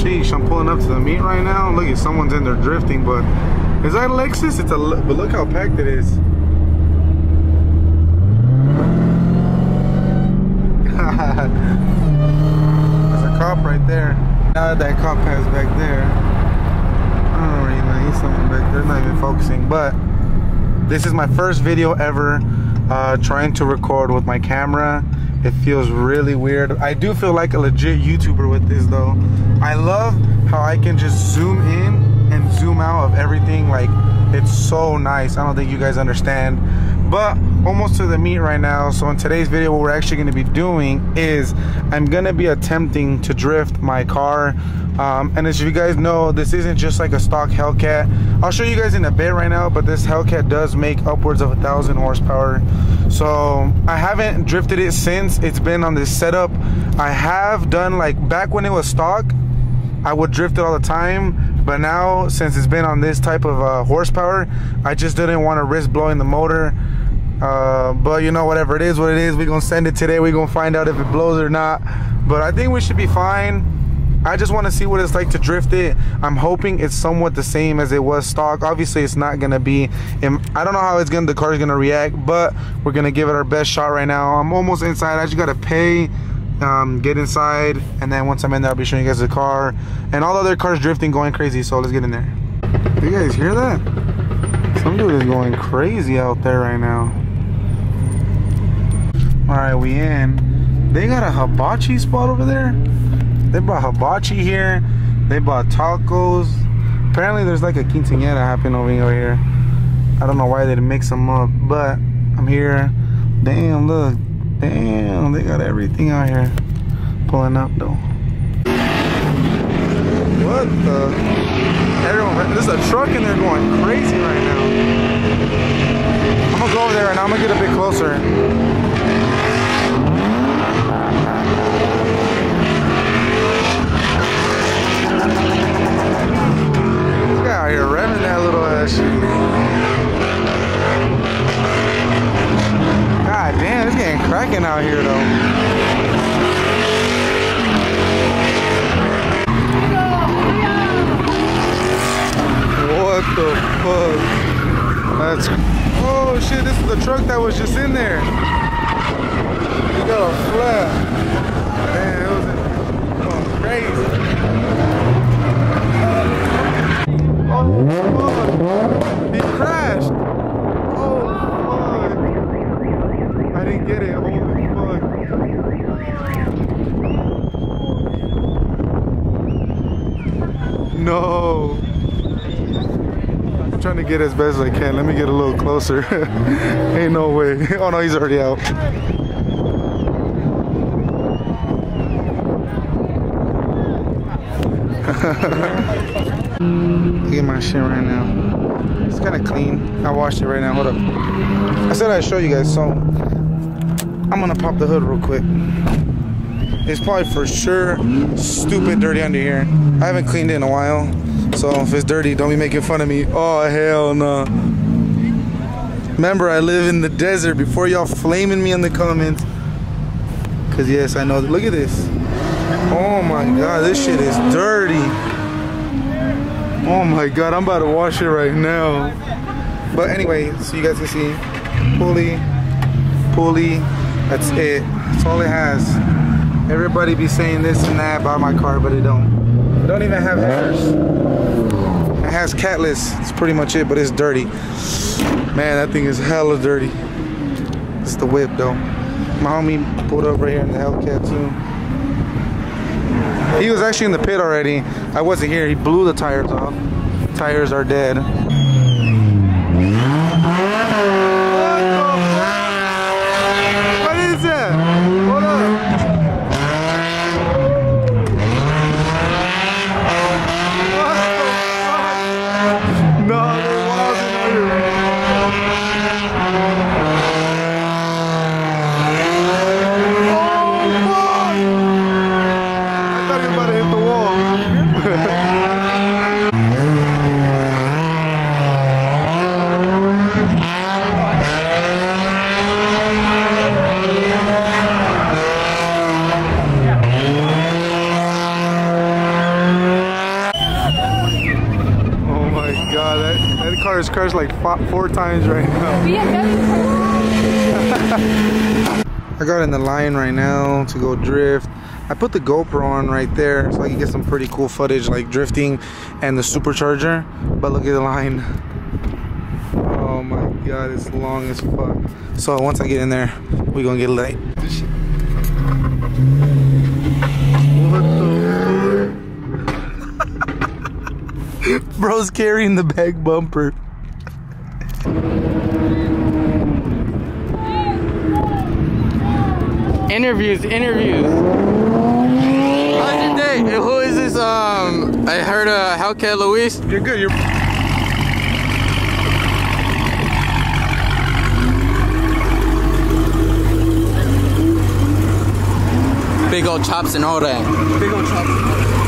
sheesh, I'm pulling up to the meet right now. Look at someone's in there drifting, but is that Lexus? It's a, but look how packed it is. There's a cop right there. Now that cop has back there. I don't really know, he's something back there, not even focusing, but this is my first video ever uh, trying to record with my camera. It feels really weird. I do feel like a legit YouTuber with this though. I love how I can just zoom in and zoom out of everything. Like, it's so nice. I don't think you guys understand. But almost to the meet right now. So in today's video, what we're actually gonna be doing is I'm gonna be attempting to drift my car. Um, and as you guys know, this isn't just like a stock Hellcat. I'll show you guys in a bit right now, but this Hellcat does make upwards of a thousand horsepower. So I haven't drifted it since it's been on this setup. I have done like back when it was stock, I would drift it all the time. But now since it's been on this type of uh, horsepower, I just didn't want to risk blowing the motor. Uh, but you know, whatever it is, what it is, we're gonna send it today. We're gonna find out if it blows or not. But I think we should be fine. I just want to see what it's like to drift it. I'm hoping it's somewhat the same as it was stock. Obviously, it's not gonna be. I don't know how it's gonna the car's gonna react, but we're gonna give it our best shot right now. I'm almost inside. I just gotta pay, um, get inside, and then once I'm in there, I'll be showing you guys the car and all the other cars drifting, going crazy. So let's get in there. Do you guys hear that? Some dude is going crazy out there right now. All right, we in. They got a hibachi spot over there. They brought hibachi here. They bought tacos. Apparently there's like a quinceañera happening over here. I don't know why they'd mix them up, but I'm here. Damn, look. Damn, they got everything out here. Pulling up though. What the? Everyone, there's a truck in there going crazy right now. I'm gonna go over there and I'm gonna get a bit closer. Out here revving that little ass shit. God damn, it's getting cracking out here though. What the fuck? That's oh shit, this is the truck that was just in there. You got a flat. Man, it was going crazy. Oh fuck! He crashed! Oh fuck! I didn't get it, holy fuck. No! I'm trying to get as best as I can. Let me get a little closer. Ain't no way. Oh no, he's already out. Look at my shit right now. It's kind of clean. I washed it right now. Hold up. I said I'd show you guys, so I'm gonna pop the hood real quick. It's probably for sure stupid dirty under here. I haven't cleaned it in a while, so if it's dirty, don't be making fun of me. Oh, hell no. Remember, I live in the desert before y'all flaming me in the comments. Cause yes, I know. Look at this. Oh my god, this shit is dirty. Oh my god, I'm about to wash it right now. But anyway, so you guys can see, pulley, pulley, that's it. That's all it has. Everybody be saying this and that about my car, but it don't. Don't even have headers. It has catless. It's pretty much it, but it's dirty. Man, that thing is hella dirty. It's the whip though. My homie pulled up right here in the Hellcat too. He was actually in the pit already. I wasn't here. He blew the tires off. Tires are dead. Like four times right now. I got in the line right now to go drift. I put the GoPro on right there so I can get some pretty cool footage like drifting and the supercharger. But look at the line. Oh my god, it's long as fuck. So once I get in there, we gonna get late. What the Bro's carrying the back bumper. Interviews, interviews. How's your day? Who is this? Um, I heard uh, Hellcat Luis. You're good. You're. Big old chops and all that. Big old chops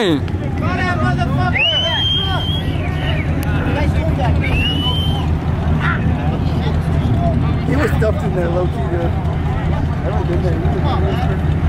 all that. stuffed in there low key though. I haven't there.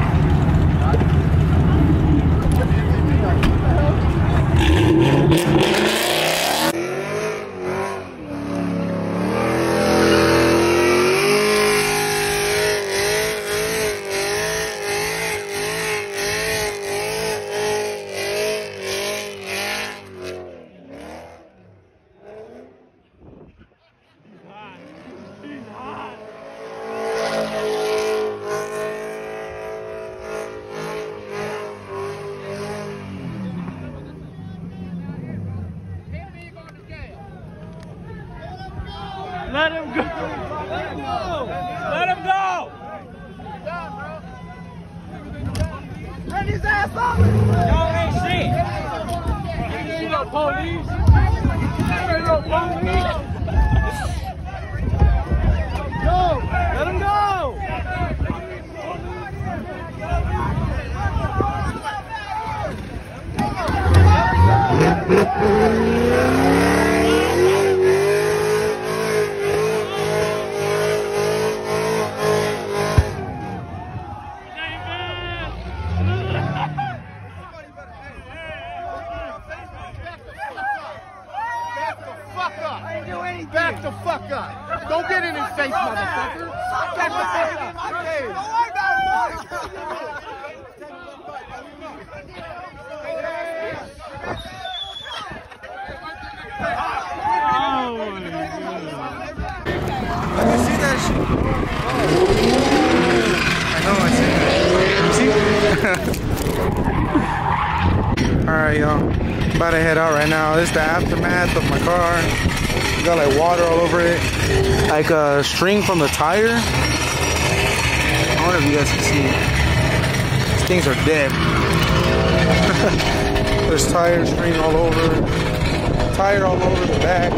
Let him go. Let him go. Let him go. Let his ass off. Y'all ain't shit. Ain't no police. Ain't no police. Go. Let him go. Back the fuck up. I didn't do anything. Back the fuck up. Don't get in his face, motherfucker. Back the fuck up. Hey. I can see that shit. I know, I see that. Alright, y'all. About to head out right now. This is the aftermath of my car. Got like water all over it. Like a string from the tire. I wonder if you guys can see. These things are dead. There's tire string all over. Tire all over the back.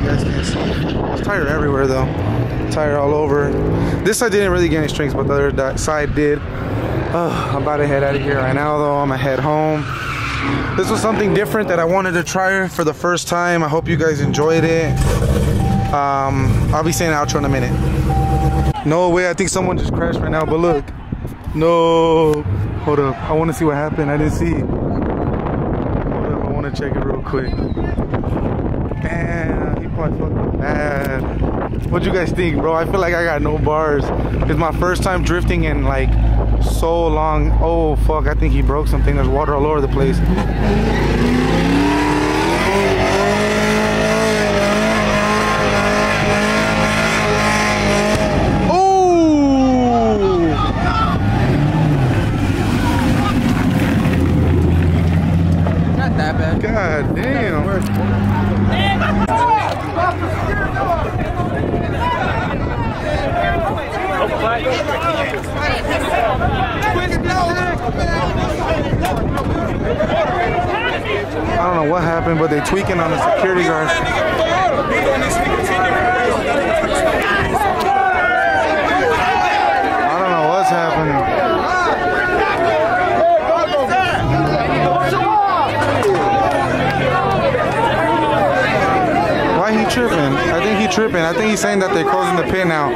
You guys can't see. Tire everywhere though. Tire all over. This side didn't really get any strings, but the other side did. Oh, I'm about to head out of here right now though. I'm gonna head home. This was something different that I wanted to try for the first time. I hope you guys enjoyed it. Um, I'll be saying outro in a minute. No way, I think someone just crashed right now, but look. No. Hold up. I want to see what happened. I didn't see. Hold up. I want to check it real quick. Damn, he probably fucked bad. What'd you guys think, bro? I feel like I got no bars. It's my first time drifting in like so long. Oh, fuck. I think he broke something. There's water all over the place. Ooh! Not that bad. God damn. I don't know what happened, but they tweaking on the security guard. I don't know what's happening. Why he tripping? I think he tripping. I think he's saying that they're closing the pit now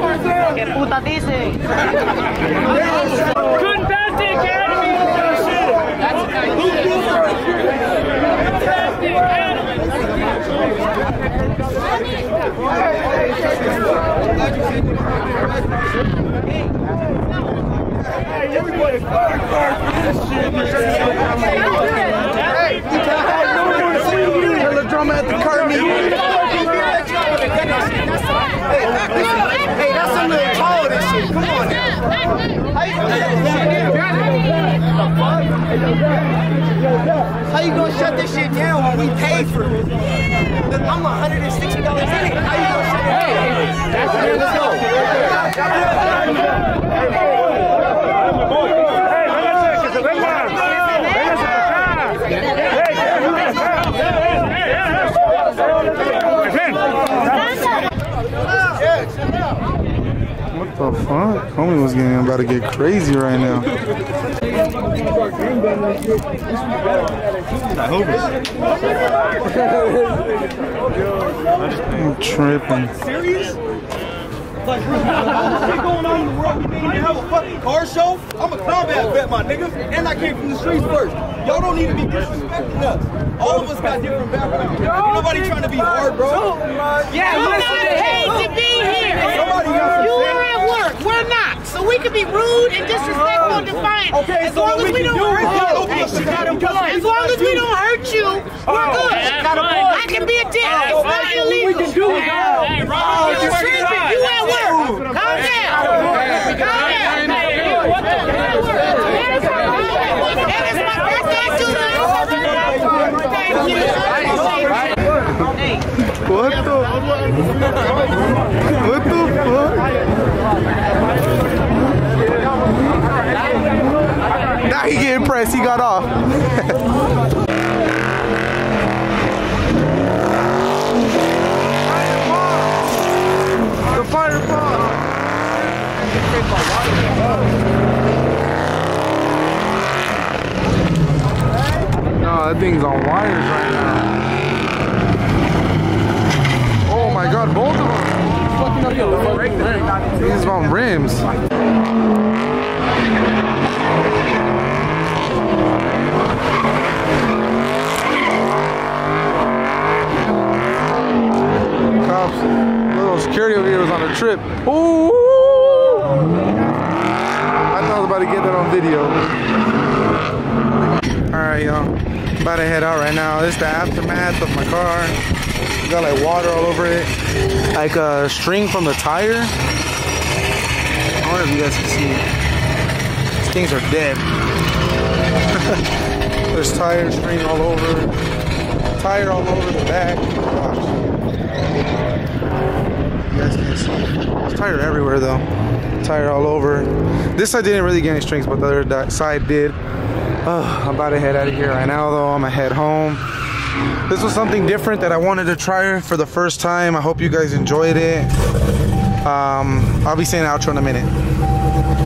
drama at the car meet. Hey, that's a little tall, this shit. Come on now. How you gonna shut this shit down when we paid for it? I'm $160 in it. How you gonna shut it down? Let's go. What the fuck? Homie was getting about to get crazy right now. I'm tripping. Like, what's going on in the world? We need to have a fucking car show. I'm a combat vet, my nigga, and I came from the streets first. Y'all don't need to be disrespecting All of us got different backgrounds. Ain't nobody trying to be hard, bro. Yeah, you're not paid to be here. Somebody You are at work. We're not. So we can be rude and disrespectful and defiant. Okay, as so long as we we don't do is hurt you. open up the goddamn As long as we don't hurt you, we're good. I can be a dick. It's not illegal. can do is Hey, Ron, you tripping. You at work. Calm down. Calm down. And it's my birthday too. Thank you. What the? What the fuck? Now he getting pressed. He got off. the fire That thing's on wires right now. Oh my god, both of them. These on rims. Cops, little security over here was on a trip. Ooh! I thought I was about to get that on video. Alright, y'all. About to head out right now. This is the aftermath of my car. Got like water all over it. Like a string from the tire. I wonder if you guys can see. These things are dead. There's tire string all over. Tire all over the back. Oh, Watch. You guys can't see. There's tire everywhere though. Tire all over. This side didn't really get any strings, but the other side did. Oh, I'm about to head out of here right now though. I'm gonna head home. This was something different that I wanted to try for the first time. I hope you guys enjoyed it. Um, I'll be saying outro in a minute.